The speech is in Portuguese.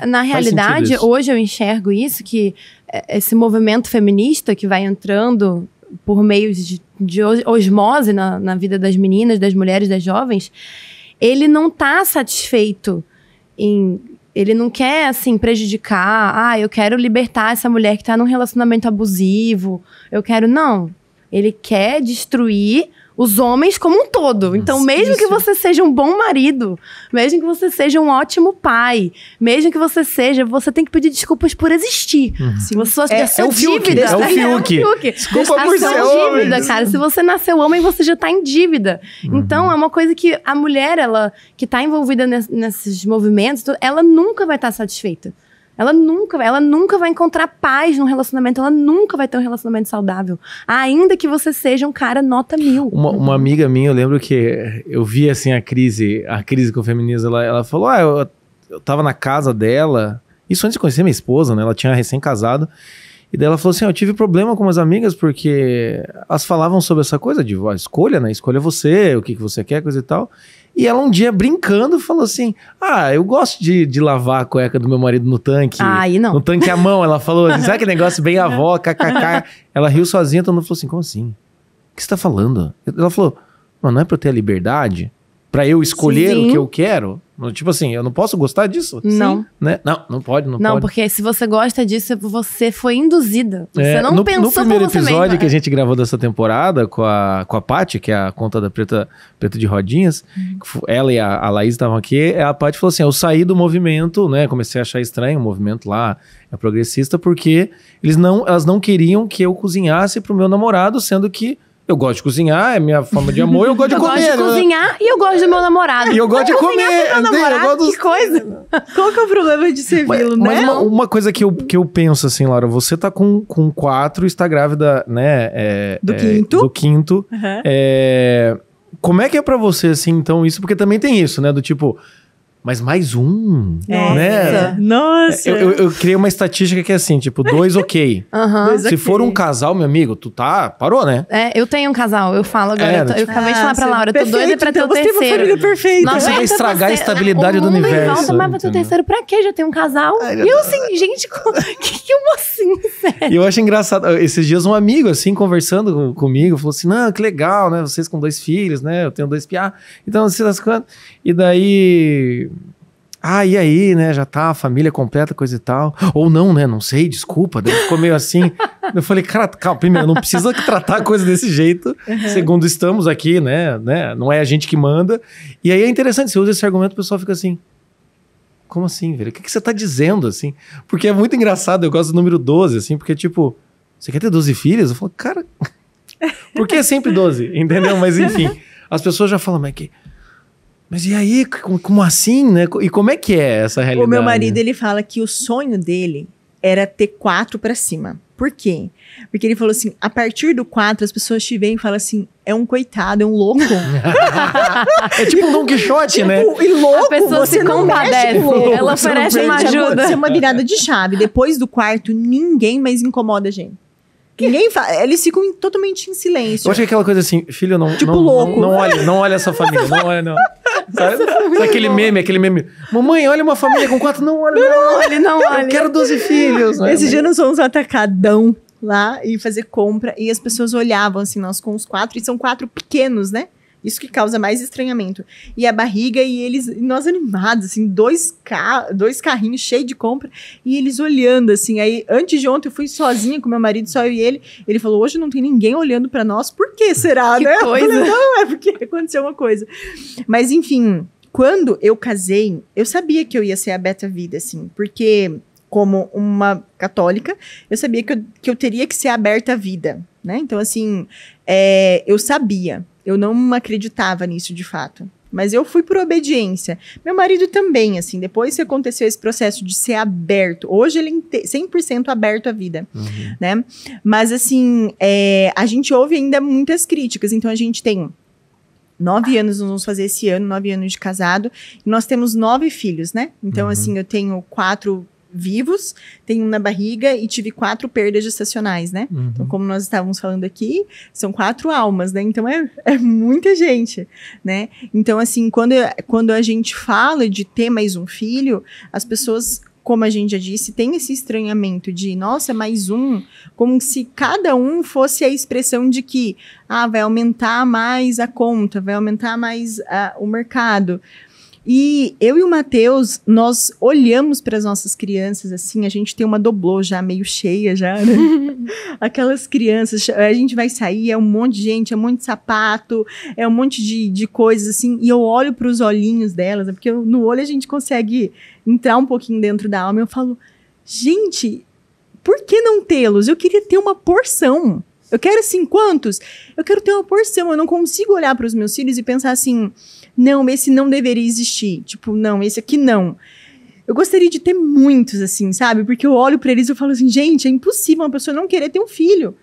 Na realidade, hoje eu enxergo isso, que é, esse movimento feminista que vai entrando por meio de, de osmose na, na vida das meninas, das mulheres, das jovens, ele não está satisfeito em ele não quer, assim, prejudicar. Ah, eu quero libertar essa mulher que está num relacionamento abusivo. Eu quero. Não. Ele quer destruir os homens como um todo. Então, mesmo Isso. que você seja um bom marido, mesmo que você seja um ótimo pai, mesmo que você seja, você tem que pedir desculpas por existir. Uhum. Se você é, é, é o Fiuk, é o Fiuk. É o Fiuk. Desculpa por ser dívida, homem. cara. Se você nasceu homem, você já tá em dívida. Uhum. Então, é uma coisa que a mulher, ela que tá envolvida nesses movimentos, ela nunca vai estar tá satisfeita. Ela nunca, ela nunca vai encontrar paz num relacionamento, ela nunca vai ter um relacionamento saudável. Ainda que você seja um cara nota mil. Uma, uma amiga minha, eu lembro que eu vi assim a crise, a crise com o feminismo, ela, ela falou: Ah, eu, eu tava na casa dela, isso antes de conhecer minha esposa, né? Ela tinha recém-casado. E daí ela falou assim: Eu tive problema com umas amigas porque elas falavam sobre essa coisa de escolha, né? Escolha você, o que, que você quer, coisa e tal. E ela um dia brincando falou assim: Ah, eu gosto de, de lavar a cueca do meu marido no tanque. Ah, aí não. No tanque à mão. Ela falou: Sabe aquele negócio bem avó, kkk? Ela riu sozinha, todo mundo falou assim: Como assim? O que você tá falando? Ela falou: Mas não é pra eu ter a liberdade? Pra eu escolher Sim. o que eu quero? Tipo assim, eu não posso gostar disso? Não. Né? Não, não pode, não, não pode. porque se você gosta disso, você foi induzida. Você é, não no, pensou No primeiro episódio mesma. que a gente gravou dessa temporada com a, com a Paty, que é a conta da Preta, Preta de Rodinhas, uhum. ela e a, a Laís estavam aqui, a Paty falou assim, eu saí do movimento, né, comecei a achar estranho, o movimento lá é progressista, porque eles não, elas não queriam que eu cozinhasse pro meu namorado, sendo que eu gosto de cozinhar, é minha forma de amor, eu gosto de eu comer. Eu gosto de né? cozinhar e eu gosto do meu namorado. E eu gosto de comer. Namorado, Que coisa. Qual que é o problema de ser vilo, né? Mas uma, uma, coisa que eu, que eu penso assim, Laura, você tá com, com quatro, está grávida, né? É, do é, quinto. Do quinto. Uhum. É, como é que é para você, assim, então, isso? Porque também tem isso, né? Do tipo, mas mais um, é. né? Nossa! Eu, eu, eu, criei uma estatística que é assim, tipo, dois ok. uhum. dois Se okay. for um casal, meu amigo, tu tá, parou, né? É, eu tenho um casal, eu falo agora, é, eu, tô, eu acabei ah, de falar pra Laura, eu tô doida pra então ter o terceiro. Você tem uma família perfeita. Nossa, vai estragar a estabilidade do universo. Volta, mas vai ter o terceiro pra quê? Já tem um casal? Ai, e eu assim, gente, que, que assim, sério? E eu acho engraçado, esses dias um amigo, assim, conversando com, comigo, falou assim, não, que legal, né, vocês com dois filhos, né, eu tenho dois piá, então, assim, das quantas... E daí ah, e aí, né? Já tá a família completa, coisa e tal. Ou não, né? Não sei, desculpa. Daí ficou meio assim. eu falei, cara, calma, primeiro, não precisa tratar a coisa desse jeito. Uhum. Segundo, estamos aqui, né, né? Não é a gente que manda. E aí é interessante, você usa esse argumento, o pessoal fica assim. Como assim, velho? O que, que você tá dizendo, assim? Porque é muito engraçado, eu gosto do número 12, assim, porque, tipo, você quer ter 12 filhos? Eu falo, cara, por que é sempre 12? Entendeu? Mas enfim, as pessoas já falam, mas que mas e aí, como assim, né? E como é que é essa realidade? O meu marido, ele fala que o sonho dele era ter quatro para cima. Por quê? Porque ele falou assim: a partir do quatro, as pessoas te veem e falam assim: é um coitado, é um louco. é tipo um Don Quixote, tipo, né? E louco, a pessoa você se não compadece. Ela oferece uma ajuda. Isso é uma virada de chave. Depois do quarto, ninguém mais incomoda a gente. Ninguém fala. Eles ficam totalmente em silêncio. Eu acho que é aquela coisa assim, filho, não. Tipo não, louco. Não, não, olha, não olha essa família, não olha, não. Sabe, sabe aquele meme, aquele meme? Mamãe, olha uma família com quatro, não olha, não, não olha, não olha. Eu quero 12 filhos. Né? Esse dia nós fomos um atacadão lá e fazer compra e as pessoas olhavam assim, nós com os quatro, e são quatro pequenos, né? Isso que causa mais estranhamento. E a barriga e eles, nós animados, assim, dois, ca dois carrinhos cheios de compra e eles olhando, assim. Aí, antes de ontem, eu fui sozinha com meu marido, só eu e ele. Ele falou: hoje não tem ninguém olhando para nós, por que será, que né? Coisa. Falei, não, é porque aconteceu uma coisa. Mas, enfim, quando eu casei, eu sabia que eu ia ser a beta vida, assim, porque como uma católica, eu sabia que eu, que eu teria que ser aberta à vida, né? Então, assim, é, eu sabia. Eu não acreditava nisso de fato. Mas eu fui por obediência. Meu marido também, assim, depois que aconteceu esse processo de ser aberto. Hoje ele é 100% aberto à vida, uhum. né? Mas, assim, é, a gente ouve ainda muitas críticas. Então, a gente tem nove anos, nós vamos fazer esse ano, nove anos de casado. E nós temos nove filhos, né? Então, uhum. assim, eu tenho quatro vivos, tem um na barriga e tive quatro perdas gestacionais, né? Uhum. Então, como nós estávamos falando aqui, são quatro almas, né? Então é, é muita gente, né? Então, assim, quando, quando a gente fala de ter mais um filho, as pessoas como a gente já disse, tem esse estranhamento de, nossa, mais um, como se cada um fosse a expressão de que, ah, vai aumentar mais a conta, vai aumentar mais uh, o mercado. E eu e o Matheus, nós olhamos para as nossas crianças assim, a gente tem uma doblô já meio cheia já, né? Aquelas crianças, a gente vai sair, é um monte de gente, é um monte de sapato, é um monte de, de coisas assim, e eu olho para os olhinhos delas, porque no olho a gente consegue entrar um pouquinho dentro da alma, eu falo, gente, por que não tê-los? Eu queria ter uma porção. Eu quero assim, quantos? Eu quero ter uma porção. Eu não consigo olhar para os meus filhos e pensar assim, não, esse não deveria existir. Tipo, não, esse aqui não. Eu gostaria de ter muitos, assim, sabe? Porque eu olho para eles e eu falo assim, gente, é impossível uma pessoa não querer ter um filho.